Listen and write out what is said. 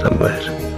também.